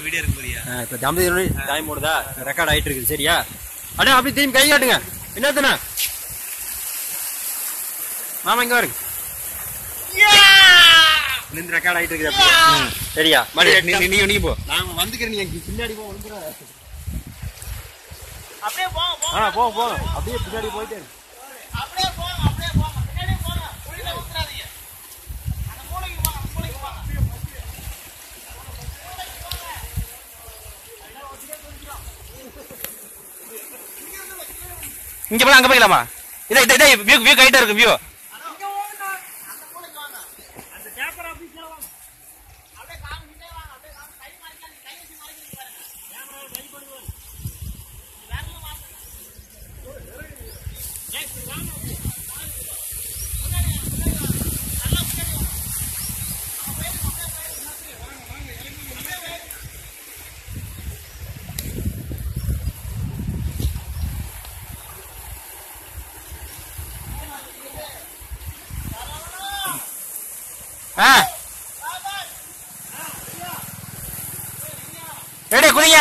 Video இருக்கு போறியா ஆ, இப்ப தம்பதி டைம் ஓடுதா? ரெக்கார்ட் ஆயிட்டு இருக்குது சரியா? அண்ணா அப்படி திரும்பி கை காட்டுங்க. என்னத்துண்ணா? மாமா இங்க வருங்க. நின்று ரெக்கார்ட் ஆயிட்டு இருக்குது சரியா? மணி நீ நீ போ. நான் வந்துக்கிறேன் நீ எனக்கு பின்னாடி போ அப்படியே போ போ. அப்படியே பின்னாடி போயிட்டே இரு. இங்க போலாம் அங்க போய்க்கலாமா இதை இதை வியூ வியூ கைட்டா இருக்கு வியூ ரெடி குடிங்க